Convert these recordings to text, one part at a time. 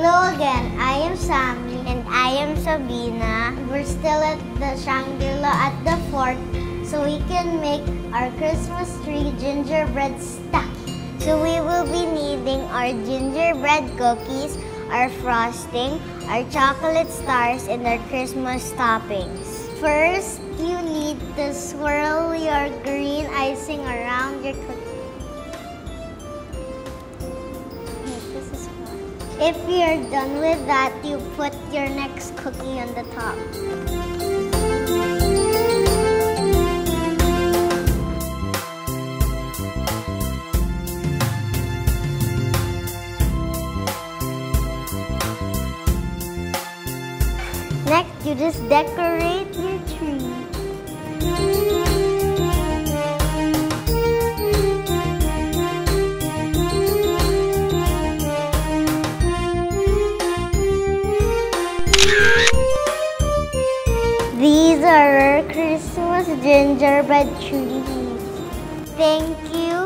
Hello again, I am Sammy. And I am Sabina. We're still at the Shangri-La at the fort so we can make our Christmas tree gingerbread stocking. So we will be needing our gingerbread cookies, our frosting, our chocolate stars, and our Christmas toppings. First, you need to swirl your green icing around your cookie. If you're done with that, you put your next cookie on the top. Next, you just decorate These are Christmas gingerbread trees. Thank you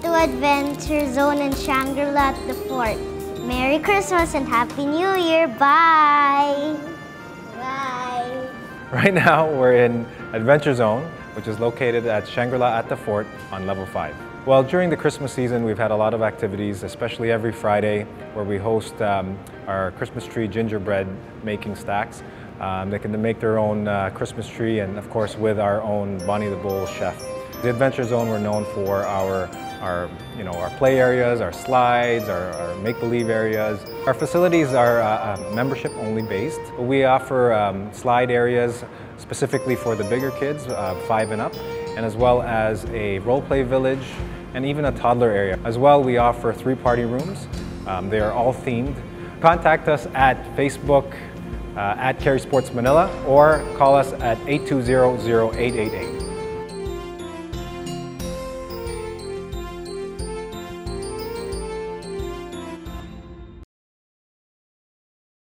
to Adventure Zone and Shangri-La at the Fort. Merry Christmas and Happy New Year. Bye. Bye. Right now, we're in Adventure Zone, which is located at Shangri-La at the Fort on level 5. Well, during the Christmas season, we've had a lot of activities, especially every Friday, where we host um, our Christmas tree gingerbread making stacks. Um, they can make their own uh, Christmas tree, and of course, with our own Bonnie the Bull chef. The Adventure Zone, we're known for our, our, you know, our play areas, our slides, our, our make-believe areas. Our facilities are uh, uh, membership-only based. We offer um, slide areas specifically for the bigger kids, uh, five and up, and as well as a role-play village and even a toddler area. As well, we offer three party rooms. Um, they are all themed. Contact us at Facebook Uh, at Kerry Sports Manila or call us at 820-0888.